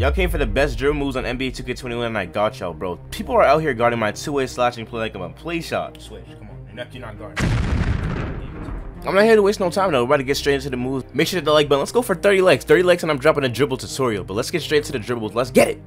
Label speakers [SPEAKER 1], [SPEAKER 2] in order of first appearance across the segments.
[SPEAKER 1] Y'all came for the best dribble moves on NBA 2K21 and I got y'all, bro. People are out here guarding my two-way slashing play like I'm a play shot. Switch, come on. You're not, you're not guarding. I'm not here to waste no time though. We're about to get straight into the moves. Make sure to hit the like button. Let's go for 30 likes. 30 likes and I'm dropping a dribble tutorial. But let's get straight to the dribbles. Let's get it.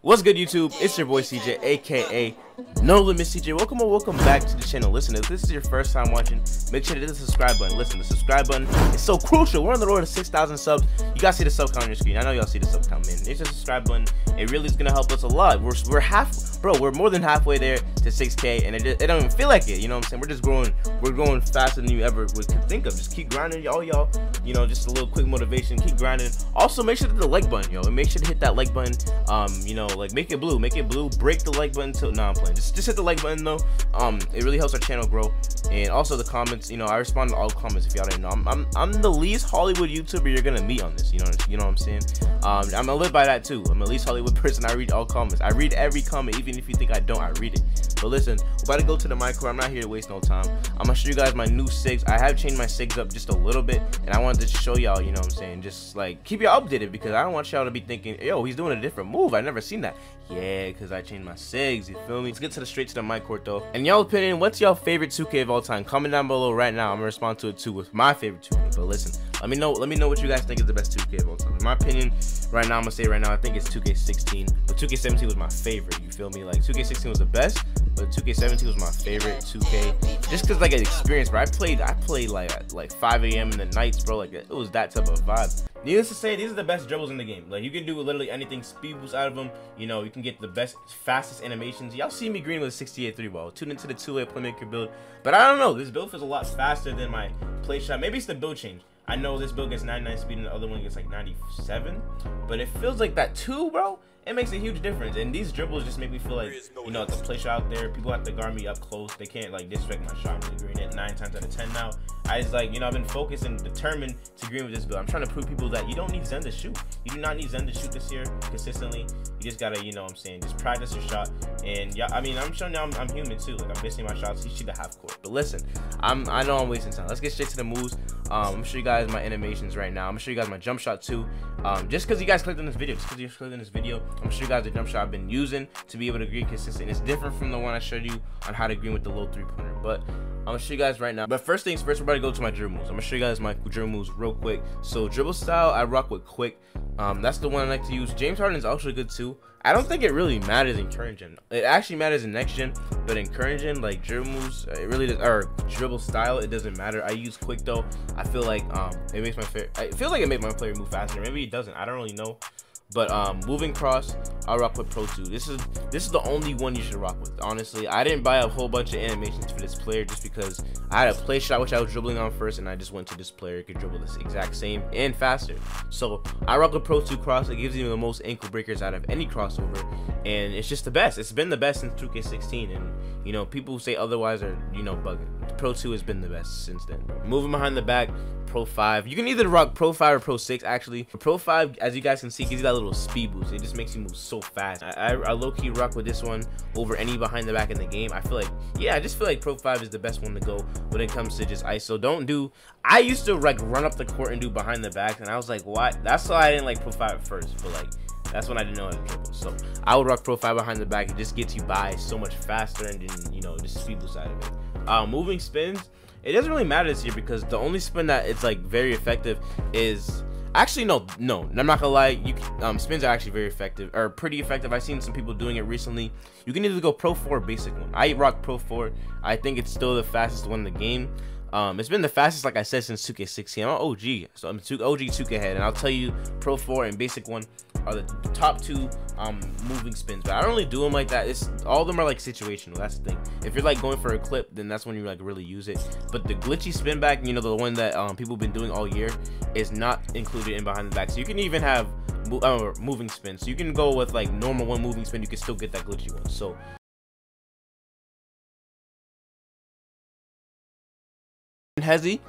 [SPEAKER 1] What's good YouTube? It's your boy CJ, aka No Limit CJ. Welcome or welcome back to the channel. Listen, if this is your first time watching, make sure to hit the subscribe button. Listen, the subscribe button is so crucial. We're on the road to 6,000 subs. You guys see the sub count on your screen. I know y'all see the sub count, man. It's the subscribe button. It really is gonna help us a lot. We're we're half, bro. We're more than halfway there to 6K, and it, it don't even feel like it. You know what I'm saying? We're just growing. We're growing faster than you ever would think of. Just keep grinding, y'all, y'all. You know, just a little quick motivation. Keep grinding. Also, make sure to hit the like button, yo, and make sure to hit that like button. Um, you know, like make it blue. Make it blue. Break the like button till. Nah, I'm playing. Just just hit the like button though. Um, it really helps our channel grow. And also the comments. You know, I respond to all comments if y'all didn't know. I'm, I'm I'm the least Hollywood YouTuber you're gonna meet on this. You know, you know what I'm saying? Um, I'm gonna live by that too. I'm the least Hollywood person. I read all comments. I read every comment, even if you think I don't. I read it. But listen, we're about to go to the MyCourt. I'm not here to waste no time. I'm gonna show you guys my new SIGs. I have changed my SIGs up just a little bit, and I wanted to show y'all. You know what I'm saying? Just like keep y'all updated because I don't want y'all to be thinking, yo, he's doing a different move. I never seen that. Yeah, because I changed my SIGs. You feel me? Let's get to the straight to the MyCourt though. And y'all opinion, what's y'all favorite 2K of all time? Comment down below right now. I'm gonna respond to it too with my favorite 2K. But listen, let me know. Let me know what you guys think is the best 2K of all time. In my opinion, right now I'm gonna say right now I think it's 2K16, but 2K17 was my favorite. You feel me? Like 2K16 was the best, but 2K17 was my favorite 2K. Just cause like an experience, bro. I played, I played like at like 5 a.m. in the nights, bro. Like it was that type of vibe. Needless to say, these are the best dribbles in the game. Like you can do literally anything, speed boost out of them. You know, you can get the best, fastest animations. Y'all see me green with a 68 three ball. Tune into the two-way playmaker build, but I don't know. This build feels a lot faster than my play shot. Maybe it's the build change. I know this build gets 99 speed and the other one gets like 97, but it feels like that too, bro. It makes a huge difference. And these dribbles just make me feel like, you know, at the play shot out there, people have to guard me up close. They can't like disrespect my shot. I'm green it nine times out of 10 now. I just like, you know, I've been focused and determined to green with this build. I'm trying to prove people that you don't need Zen to shoot. You do not need Zen to shoot this year consistently. You just gotta, you know what I'm saying, just practice your shot. And yeah, I mean, I'm showing you I'm, I'm human too. Like I'm missing my shots. You the half court. But listen, I'm I know I'm wasting time. Let's get straight to the moves. Um, I'm gonna show you guys my animations right now. I'm gonna show you guys my jump shot too. Um, just because you guys clicked on this video, just because you clicked on this video, I'm gonna show you guys the jump shot I've been using to be able to green consistent. It's different from the one I showed you on how to green with the low three pointer. But I'm gonna show you guys right now. But first things first, we're about to go to my dribble moves. I'm gonna show you guys my dribble moves real quick. So dribble style, I rock with quick. Um, that's the one I like to use. James Harden is also good too. I don't think it really matters in current gen. It actually matters in next gen, but in current gen, like dribble moves, it really does, or dribble style, it doesn't matter. I use quick though. I feel like um, it makes my. I feel like it makes my player move faster. Maybe it doesn't. I don't really know. But um, moving cross, I rock with Pro 2. This is this is the only one you should rock with. Honestly, I didn't buy a whole bunch of animations for this player just because I had a play shot which I was dribbling on first, and I just went to this player could dribble this exact same and faster. So I rock with Pro 2 cross. It gives you the most ankle breakers out of any crossover, and it's just the best. It's been the best since 2K16, and you know people who say otherwise are you know bugging. Pro 2 has been the best since then. Moving behind the back, Pro 5. You can either rock Pro 5 or Pro 6 actually. Pro 5, as you guys can see, gives you that little speed boost. It just makes you move so fast. I, I, I low-key rock with this one over any behind the back in the game. I feel like, yeah, I just feel like Pro 5 is the best one to go when it comes to just ISO. Don't do, I used to like run up the court and do behind the back and I was like, what? That's why I didn't like Pro 5 at first, but like, that's when I didn't know how to dribble. So I would rock Pro 5 behind the back. It just gets you by so much faster and then, you know, just speed boost out of it. Uh, moving spins, it doesn't really matter this year because the only spin that it's like very effective is actually no no i'm not gonna lie you um spins are actually very effective or pretty effective i've seen some people doing it recently you can either go pro 4 basic one i rock pro 4 i think it's still the fastest one in the game um, it's been the fastest, like I said, since 2K16. I'm OG, so I'm two, OG 2K head, and I'll tell you, Pro 4 and Basic 1 are the top two um, moving spins. But I don't really do them like that. It's all of them are like situational. That's the thing. If you're like going for a clip, then that's when you like really use it. But the glitchy spin back, you know, the one that um, people have been doing all year, is not included in behind the back. So you can even have uh, moving spin. So you can go with like normal one moving spin. You can still get that glitchy one. So hesi,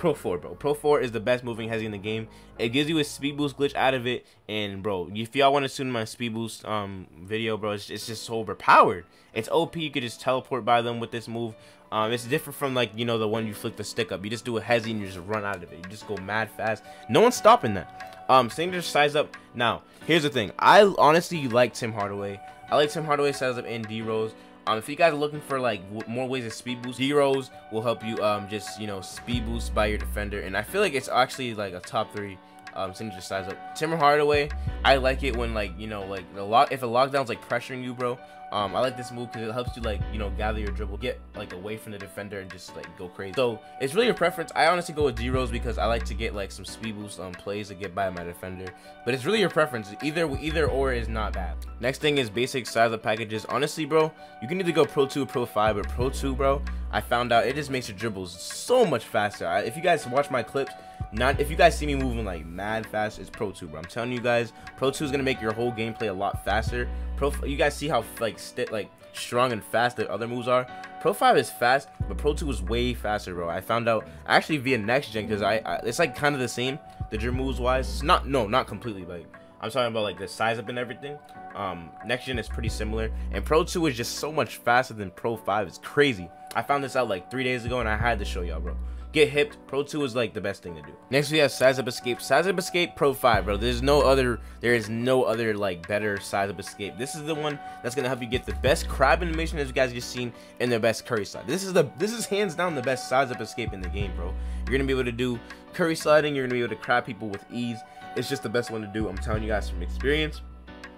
[SPEAKER 1] Pro 4, bro. Pro 4 is the best moving hesi in the game. It gives you a speed boost glitch out of it. And, bro, if y'all want to see my speed boost um, video, bro, it's, it's just so overpowered. It's OP. You could just teleport by them with this move. Um, it's different from, like, you know, the one you flick the stick up. You just do a hesi and you just run out of it. You just go mad fast. No one's stopping that. Um, signature size up. Now, here's the thing. I honestly like Tim Hardaway. I like Tim Hardaway size up in D Rose. Um, if you guys are looking for like more ways to speed boost, Rose will help you um just you know speed boost by your defender, and I feel like it's actually like a top three um, signature size up. Tim Hardaway, I like it when like you know like the lock if a lockdown's like pressuring you, bro. Um, I like this move because it helps you like you know gather your dribble, get like away from the defender and just like go crazy. So it's really your preference. I honestly go with D Rose because I like to get like some speed boost on plays to get by my defender. But it's really your preference. Either either or is not bad. Next thing is basic size of packages. Honestly, bro, you can either go Pro 2 Pro 5, but Pro 2, bro, I found out it just makes your dribbles so much faster. I, if you guys watch my clips, not if you guys see me moving like mad fast, it's Pro 2, bro. I'm telling you guys, Pro 2 is gonna make your whole gameplay a lot faster. Pro, you guys see how like st like strong and fast the other moves are. Pro 5 is fast, but Pro 2 is way faster, bro. I found out actually via next gen because I, I, it's like kind of the same the dribble moves wise. It's not no, not completely. Like I'm talking about like the size up and everything. Um, next gen is pretty similar, and Pro 2 is just so much faster than Pro 5. It's crazy. I found this out like three days ago, and I had to show y'all, bro get hipped, Pro 2 is like the best thing to do. Next we have Size Up Escape. Size Up Escape Pro 5, bro. There's no other, there is no other like better Size Up Escape. This is the one that's gonna help you get the best crab animation as you guys just seen and the best curry slide. This is the, this is hands down the best Size Up Escape in the game, bro. You're gonna be able to do curry sliding, you're gonna be able to crab people with ease. It's just the best one to do. I'm telling you guys from experience.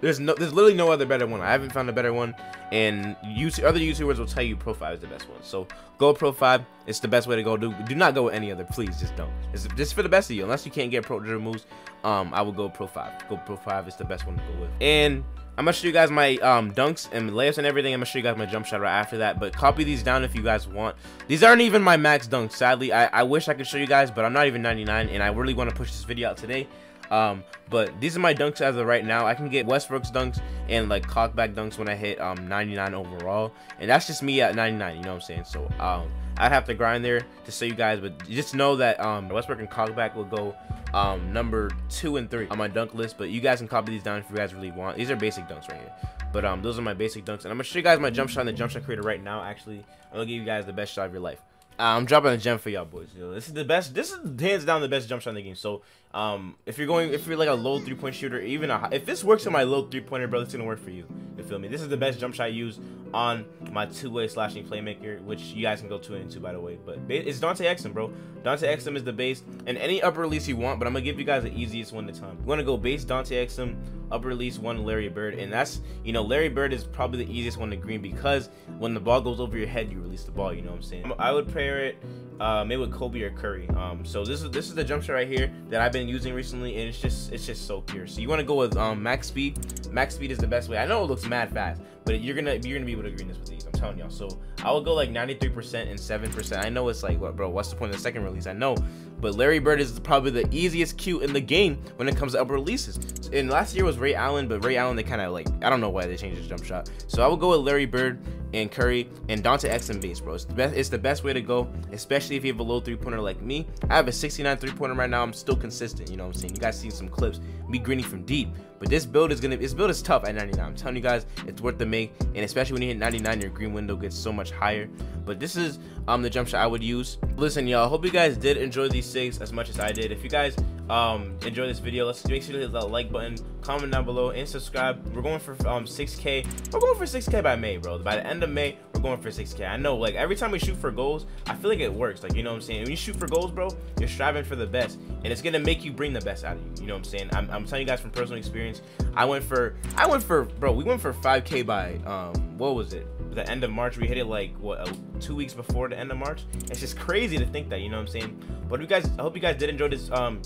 [SPEAKER 1] There's no, there's literally no other better one. I haven't found a better one, and other YouTubers will tell you Pro 5 is the best one. So go Pro 5. It's the best way to go. Do do not go with any other. Please, just don't. It's just for the best of you. Unless you can't get Pro dribble moves, um, I will go Pro 5. Go Pro 5. is the best one to go with. And I'm gonna show you guys my um, dunks and layups and everything. I'm gonna show you guys my jump shot right after that. But copy these down if you guys want. These aren't even my max dunks. Sadly, I, I wish I could show you guys, but I'm not even 99, and I really want to push this video out today. Um, but these are my dunks as of right now. I can get Westbrook's dunks and like cockback dunks when I hit um 99 overall, and that's just me at 99. You know what I'm saying? So um, I'd have to grind there to show you guys, but just know that um Westbrook and cockback will go um number two and three on my dunk list. But you guys can copy these down if you guys really want. These are basic dunks right here. But um, those are my basic dunks, and I'm gonna show you guys my jump shot in the jump shot creator right now. Actually, I'm gonna give you guys the best shot of your life. I'm dropping a gem for y'all boys. Yo. This is the best. This is hands down the best jump shot in the game. So, um, if you're going, if you're like a low three point shooter, even a, if this works on my low three pointer, bro, it's gonna work for you. You feel me? This is the best jump shot I use on my two way slashing playmaker, which you guys can go two into by the way. But it's Dante Exum, bro. Dante Exum is the base, and any upper release you want. But I'm gonna give you guys the easiest one to time. We're gonna go base Dante Exum, upper release one Larry Bird, and that's you know Larry Bird is probably the easiest one to green because when the ball goes over your head, you release the ball. You know what I'm saying? I would pair it uh, maybe with Kobe or Curry. Um, so this is this is the jump shot right here that I've been using recently, and it's just it's just so pure. So you want to go with um, max speed. Max speed is the best way. I know it looks mad fast, but you're gonna you're gonna be able to green this with these. I'm telling y'all. So I will go like 93% and 7%. I know it's like what, bro? What's the point of the second release? I know, but Larry Bird is probably the easiest Q in the game when it comes to upper releases. And last year was Ray Allen, but Ray Allen they kind of like I don't know why they changed his jump shot. So I will go with Larry Bird and Curry and Dante Exum base, bro. It's the best. It's the best way to go, especially if you have a low three pointer like me. I have a 69 three pointer right now. I'm still consistent. You know what I'm saying? You guys seen some clips me greening from deep, but this build is gonna. This build is tough at 99. I'm telling you guys, it's worth the make, and especially when you hit 99, your green window gets so much higher. But this is um the jump shot I would use. Listen, y'all. Hope you guys did enjoy these SIGs as much as I did. If you guys um enjoy this video. Let's make sure to hit that like button comment down below and subscribe. We're going for um 6k we're going for 6k by may bro. By the end of may we're going for 6k i know like every time we shoot for goals i feel like it works. Like you know what i'm saying? When you shoot for goals bro you're striving for the best and it's gonna make you bring the best out of you. You know what i'm saying? I'm, I'm telling you guys from personal experience i went for i went for bro we went for 5k by um what was it? The end of March. We hit it like what uh, two weeks before the end of March. It's just crazy to think that, you know what I'm saying? But you guys, I hope you guys did enjoy this um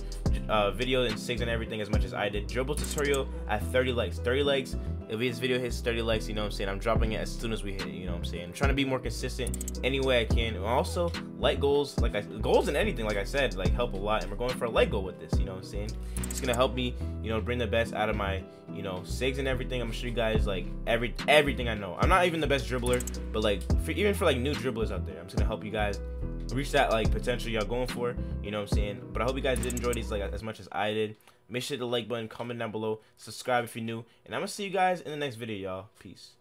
[SPEAKER 1] uh, video and SIGs and everything as much as I did. Dribble tutorial at 30 likes. 30 likes. If this video hits 30 likes, you know what I'm saying? I'm dropping it as soon as we hit it, you know what I'm saying? I'm trying to be more consistent any way I can. And also, like goals, like I, goals and anything, like I said, like help a lot. And we're going for a light goal with this, you know what I'm saying? It's gonna help me, you know, bring the best out of my, you know, SIGs and everything. I'm gonna show you guys like every everything I know. I'm not even the best dribbler, but like for, even for like new dribblers out there, I'm just gonna help you guys reach that like potential y'all going for. You know what I'm saying? But I hope you guys did enjoy these like as much as I did. Make sure to like button, comment down below, subscribe if you're new, and I'm gonna see you guys in the next video, y'all. Peace.